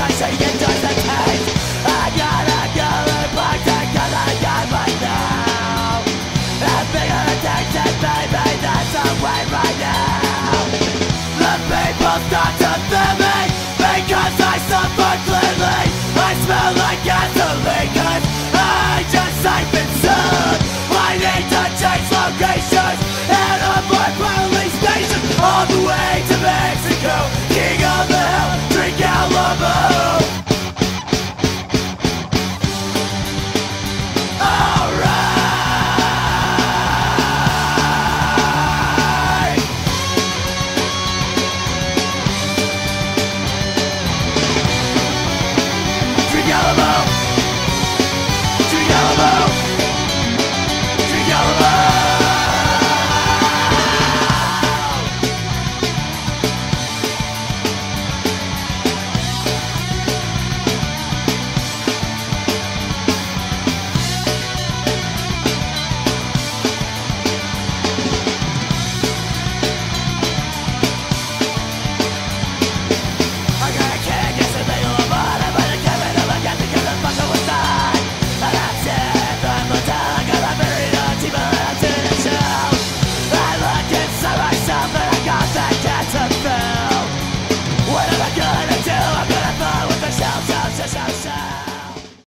cause enjoys the taste all the way to Mexico. King of the hell, drink Alamo. Alamo!